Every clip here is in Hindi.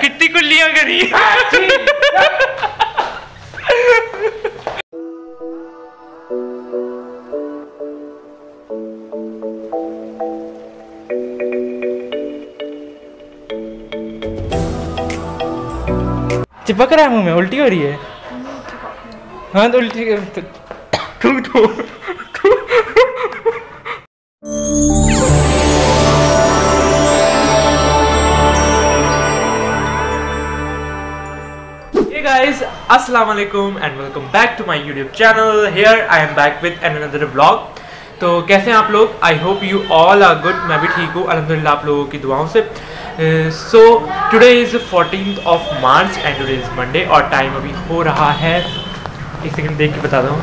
कितनी कुल्लियाँ करी। चिपक रहा है मुँह में, उल्टी हो रही है। हाँ तो उल्टी थू थू Assalamu alaikum and welcome back to my YouTube channel. Here I am back with another vlog. तो कैसे हैं आप लोग? I hope you all are good मैं भी ठीक हूँ. अलहमदिल्ला आप लोगों की दुआओं से। So today is fourteen of March and today is Monday और टाइम अभी हो रहा है। एक सेकंड देख के बता दूँ।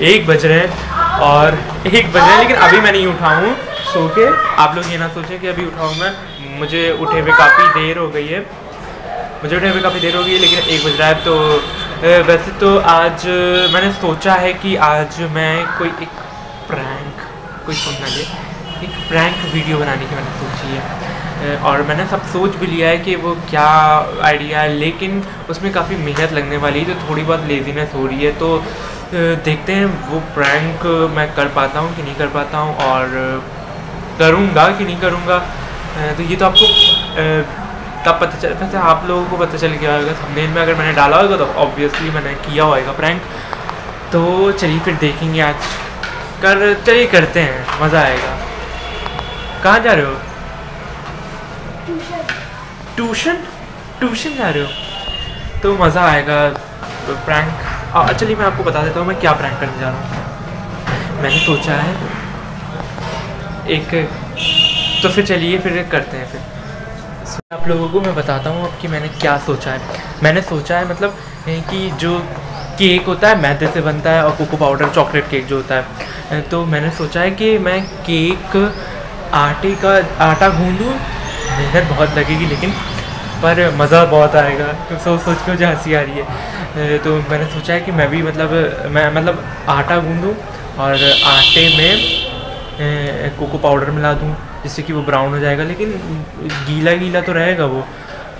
एक बज रहे हैं और एक बज रहे हैं, लेकिन अभी मैं नहीं उठा हूँ। सो के आप लोग ये ना सोचें कि अभी उठाऊँ मैं। मुझे उठे हुए काफ़ी देर हो गई है। मुझे उठे हुए काफ़ी देर हो गई है लेकिन एक बज रहा है। तो वैसे तो आज मैंने सोचा है कि आज मैं कोई एक प्रैंक, कोई सुनना ले, एक प्रैंक वीडियो बनाने की मैंने सोची है। और मैंने सब सोच भी लिया है कि वो क्या आइडिया है, लेकिन उसमें काफ़ी मेहनत लगने वाली है तो थोड़ी बहुत लेजीनेस हो रही है। तो देखते हैं वो प्रैंक मैं कर पाता हूँ कि नहीं कर पाता हूँ, और करूँगा कि नहीं करूँगा। तो ये तो आपको तब पता चल वैसे आप लोगों को पता चल गया होगा थंबनेल में अगर मैंने डाला होगा तो ऑब्वियसली मैंने किया होगा प्रैंक तो चलिए फिर देखेंगे आज। कर चलिए करते हैं मज़ा आएगा। कहाँ जा रहे हो? ट्यूशन ट्यूशन जा रहे हो? तो मज़ा आएगा प्रैंक चलिए मैं आपको बता देता हूँ मैं क्या प्रैंक करने जा रहा हूँ। मैंने सोचा है एक तो फिर चलिए फिर करते हैं फिर। आप लोगों को मैं बताता हूँ अब कि मैंने क्या सोचा है। मैंने सोचा है मतलब कि जो केक होता है, मैदे से बनता है और कोको पाउडर, चॉकलेट केक जो होता है। तो मैंने सोचा है कि मैं केक आटे का, आटा गूंदूँ, मेहनत बहुत लगेगी लेकिन, पर मज़ा बहुत आएगा तो सोच सोच के मुझे हँसी आ रही है। तो मैंने सोचा है कि मैं भी मतलब मैं मतलब आटा गूंदूँ और आटे में कोको पाउडर मिला दूँ, जिससे कि वो ब्राउन हो जाएगा। लेकिन गीला गीला तो रहेगा वो।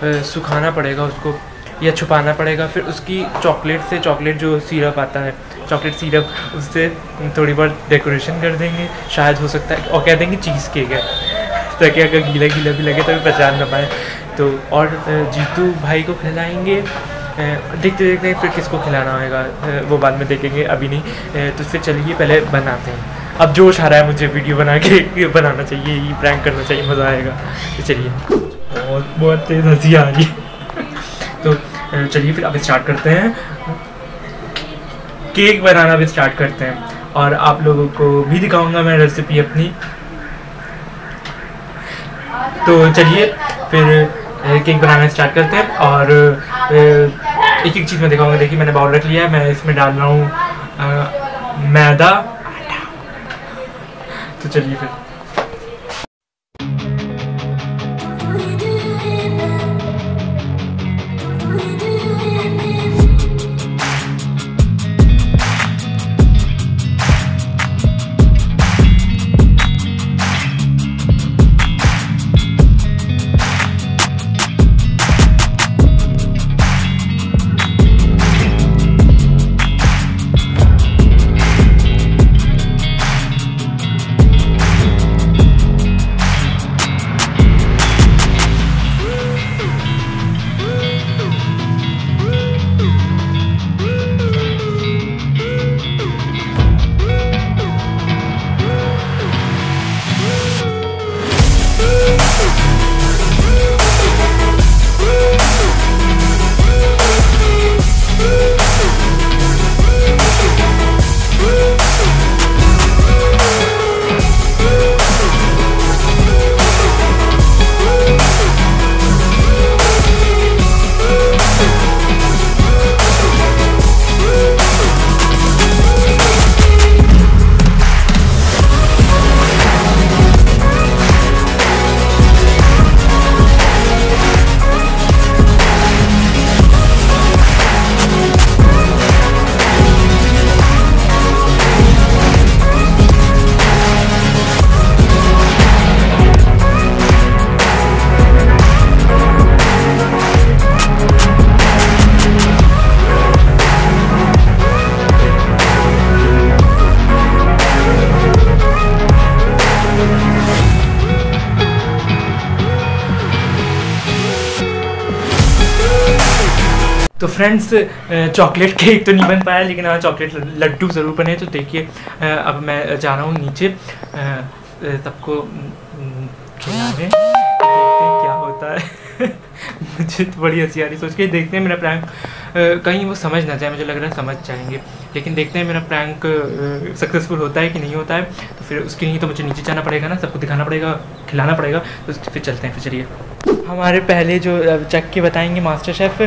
सुखाना पड़ेगा उसको, या छुपाना पड़ेगा। फिर उसकी चॉकलेट से चॉकलेट जो सिरप आता है चॉकलेट सिरप उससे थोड़ी बहुत डेकोरेशन कर देंगे। शायद हो सकता है, और कह देंगे चीज़ केक है। ताकि अगर गीला गीला भी लगे तो भी पहचान ना पाए। तो और जीतू भाई को खिलाएँगे। देखते देखते फिर किसको खिलाना होगा वो बाद में देखेंगे, अभी नहीं। तो फिर चलिए, पहले बनाते हैं। अब जोश आ रहा है मुझे वीडियो बना के बनाना चाहिए, ये प्रैंक करना चाहिए, मज़ा आएगा। तो चलिए। बहुत बहुत तेज़ हँसी आ रही तो चलिए फिर अब स्टार्ट करते हैं। केक बनाना भी स्टार्ट करते हैं। और आप लोगों को भी दिखाऊँगा मैं रेसिपी अपनी। तो चलिए फिर केक बनाना स्टार्ट करते हैं। और एक एक चीज़ में दिखाऊँगा। देखिए, मैंने बाउल रख लिया है। मैं इसमें डाल रहा हूँ मैदा। तो चलिए फिर। तो फ्रेंड्स चॉकलेट केक तो नहीं बन पाया, लेकिन हाँ चॉकलेट लड्डू ज़रूर बने तो देखिए अब मैं जा रहा हूँ नीचे सबको खिलाने देखते हैं क्या होता है। मुझे तो बड़ी हँसी आ रही सोच के देखते हैं मेरा प्रैंक कहीं वो समझ ना जाए मुझे लग रहा है समझ जाएँगे। लेकिन देखते हैं मेरा प्रैंक सक्सेसफुल होता है कि नहीं होता है। तो फिर उसके लिए तो मुझे नीचे जाना पड़ेगा ना सबको दिखाना पड़ेगा खिलाना पड़ेगा। तो फिर चलते हैं फिर चलिए। हमारे पहले जो चक के बताएँगे मास्टर शेफ़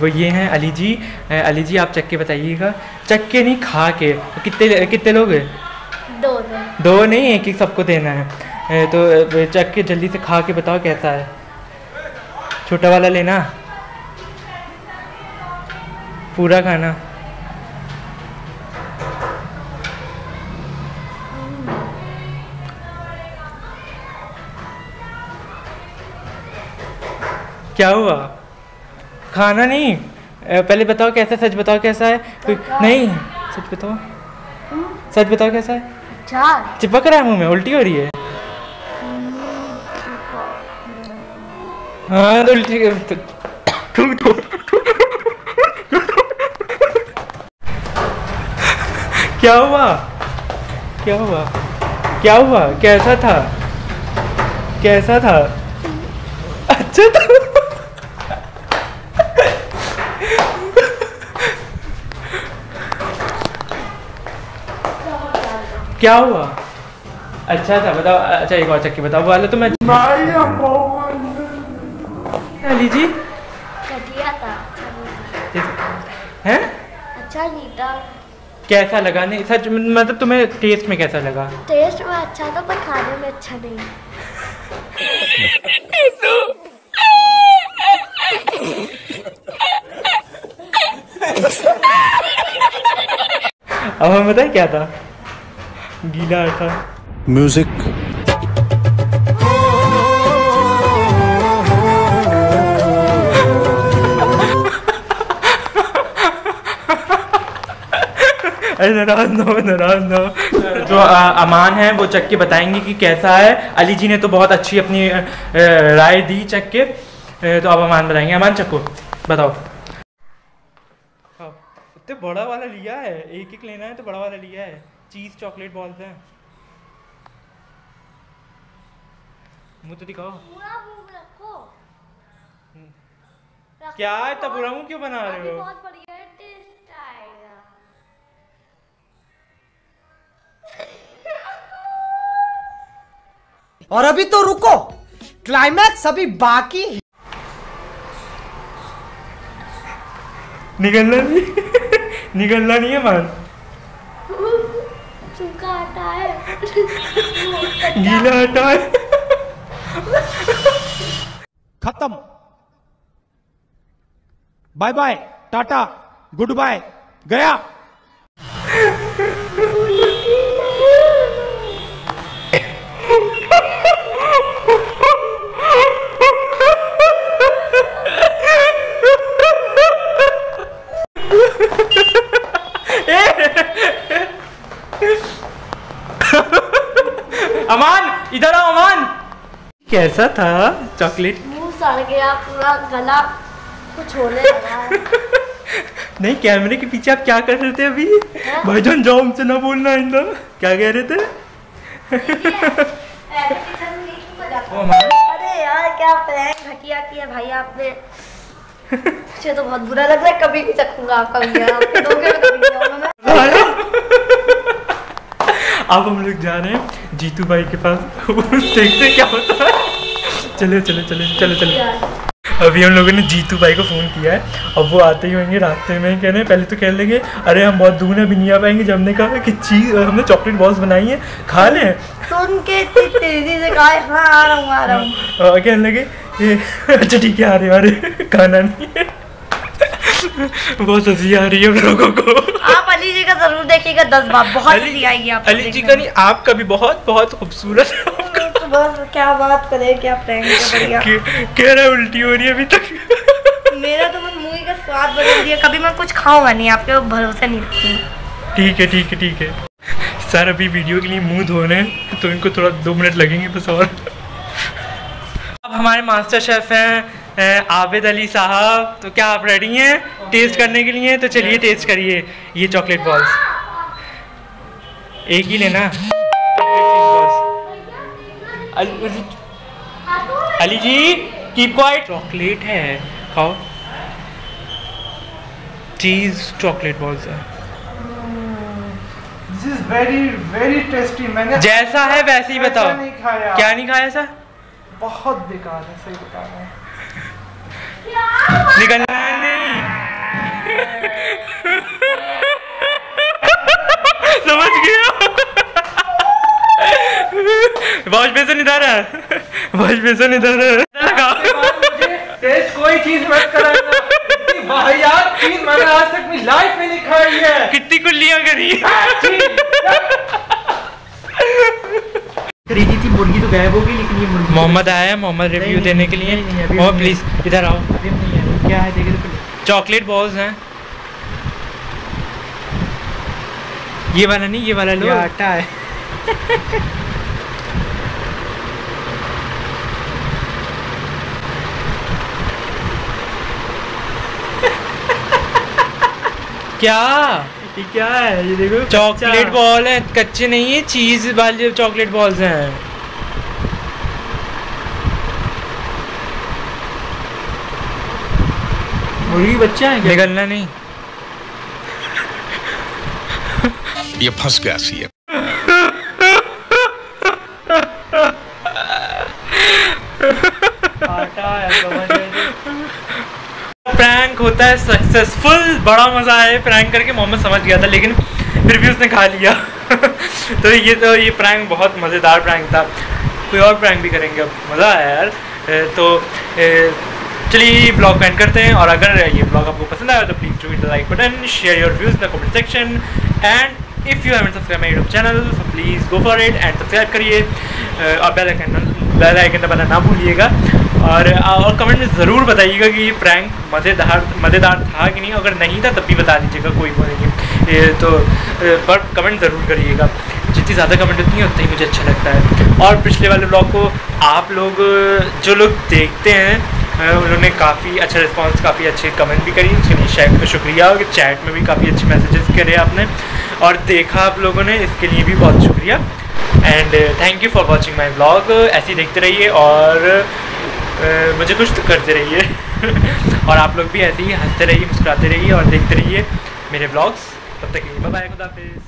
वो ये हैं अली जी। अली जी आप चक के बताइएगा। चक के नहीं खा के। कितने कितने लोग दो दो नहीं एक एक सबको देना है। तो चक के जल्दी से खा के बताओ कैसा है। छोटा वाला लेना। पूरा खाना। क्या हुआ? खाना नहीं। पहले बताओ कैसा सच बताओ कैसा है? कोई नहीं। सच बताओ। सच बताओ कैसा है? चिपक रहा है मुँह में उल्टी हो रही है। हाँ तो उल्टी तो, क्या हुआ क्या हुआ क्या हुआ कैसा था कैसा था अच्छा था क्या हुआ अच्छा था बताओ अच्छा एक और चक्की बताओ वाला तो मैं अली जी घटिया था हैं। अच्छा नहीं था। कैसा लगा? नहीं सच मतलब तुम्हें टेस्ट में कैसा लगा? टेस्ट में अच्छा था पर खाने में अच्छा नहीं। अब हमें बताए क्या था? गीला था म्यूज़िक नाराज़ ना नाराज़ ना जो अमान है वो चक्के बताएँगे कि कैसा है। अली जी ने तो बहुत अच्छी अपनी राय दी चक्के। तो अब अमान बताएँगे। अमान चक्को बताओ। इतने बड़ा वाला लिया है। एक एक लेना है तो बड़ा वाला लिया है। चीज़ चॉकलेट बॉल्स है। मुँह तो दिखाओ। क्या है तब बुरा मुँह क्यों बना रहे हो? बहुत बढ़िया टेस्ट आएगा और अभी तो रुको। क्लाइमैक्स अभी बाकी है। निकलना नहीं। निकलना नहीं है मान। सूखा आटा है। गीला आटा है। खत्म। Bye bye ta ta good bye गया। कैसा था चॉकलेट? मुँह सड़ गया पूरा गला कुछ होने लगा नहीं कैमरे के पीछे आप क्या कर रहे थे अभी? भाईजान जाओ हमसे ना बोलना आइंदा क्या कह रहे थे? अरे यार क्या प्रैंक घटिया किया भाई आपने। मुझे तो बहुत बुरा लग रहा है कभी नहीं चखूँगा आपका मैं अब हम लोग जा रहे हैं जीतू भाई के पास। देखते क्या होता है। चलो चले चले चलो चलो। अभी हम लोगों ने जीतू भाई को फ़ोन किया है। अब वो आते ही होंगे रास्ते में कह रहे पहले तो कह लेंगे अरे हम बहुत दूर हैं अभी नहीं आ पाएँगे। जब हमने कहा कि चीज़ हमने चॉकलेट बॉल्स बनाई है खा लें? सुन के तेज़ी से कहा हाँ आ रहा हूँ आ रहा हूँ और कहने लगे ये अच्छा ठीक है आ रहे आ रहे खाना नहीं है। बहुत हँसी आ रही है हम लोगों को। आप अली जी का ज़रूर देखिएगा दस बार बहुत हँसी आएगी आपको अली जी का नहीं आपका भी बहुत बहुत खूबसूरत बस क्या बात करें क्या प्रैंक है बढ़िया। कह कह रहा उल्टी हो रही है अभी तक। मेरा तो बस मुँह का स्वाद बदल दिया। कभी मैं कुछ खाऊँगा नहीं आपके ऊपर भरोसा नहीं रखती। ठीक है ठीक है ठीक है। सर अभी वीडियो के लिए मुँह धो रहे तो इनको थोड़ा दो मिनट लगेंगे बस और। अब हमारे मास्टर शेफ हैं आबिद अली साहब। तो क्या आप रेडी हैं टेस्ट करने के लिए? तो चलिए टेस्ट करिए ये चॉकलेट बॉल्स एक ही लेना। Ali Ali ji. Keep quiet chocolate है खाओ। चीज़ चॉकलेट बॉल्स है। This is very very tasty मैंने जैसा है वैसे ही बताओ। नहीं खाया। क्या नहीं खाया ऐसा? बहुत बेकार है सही बता रहा हूँ। निकलना नहीं समझ गया? वॉश बेसन इधर है। वॉश बेसन इधर है। टेस्ट कोई चीज़ मत कराना। इतनी वाहियात चीज़ मैंने आज तक अपनी लाइफ में नहीं खाई है। कितनी कुल्लियाँ करी। खरीदी थी मुर्गी तो गायब हो गई लेकिन ये मुर्गी मोहम्मद आया है मोहम्मद रिव्यू देने के लिए। नहीं। प्लीज़ इधर आओ। है क्या है देखे। तो चॉकलेट बॉल्स हैं। ये वाला नहीं ये वाला लो। आटा है। क्या? ये क्या है? ये देखो चॉकलेट बॉल है कच्चे नहीं है चीज़ वाले चॉकलेट बॉल्स हैं। मुर्गी बच्चा है क्या? निकलना नहीं। ये फंस गया सी आटा है समझ गए प्रैंक होता है सक्सेसफुल बड़ा मज़ा आया प्रैंक करके, मोहम्मद समझ गया था, लेकिन फिर भी उसने खा लिया। तो ये तो ये प्रैंक बहुत मज़ेदार प्रैंक था। कोई और प्रैंक भी करेंगे अब? मज़ा आया यार। तो चलिए ब्लॉग एंड करते हैं, और अगर ये ब्लॉग आपको पसंद आया तो please to the like button share your views in the comment section and if you haven't subscribe my YouTube channel so please go for it and subscribe करिए। और बेल आइकन बेल आइकन दबाना ना भूलिएगा। और और कमेंट में ज़रूर बताइएगा कि ये प्रैंक मज़ेदार मज़ेदार था कि नहीं। अगर नहीं था, तब भी बता दीजिएगा, कोई वो नहीं तो पर कमेंट ज़रूर करिएगा। जितनी ज़्यादा कमेंट होती है, उतना ही मुझे अच्छा लगता है। और पिछले वाले ब्लॉग को आप लोग, जो लोग देखते हैं उन्होंने काफ़ी अच्छा रिस्पांस काफ़ी अच्छे कमेंट भी करी। उसके लिए शायद का शुक्रिया। और चैट में भी काफ़ी अच्छे मैसेजेस करे आपने। और देखा आप लोगों ने, इसके लिए भी बहुत शुक्रिया। And thank you for watching my blog ऐसे ही देखते रहिए। और मुझे कुछ तो करते रहिए। और आप लोग भी ऐसे ही हँसते रहिए, मुस्कुराते रहिए और देखते रहिए मेरे ब्लॉग्स तब तक बाय बाय खुदा हाफिज़।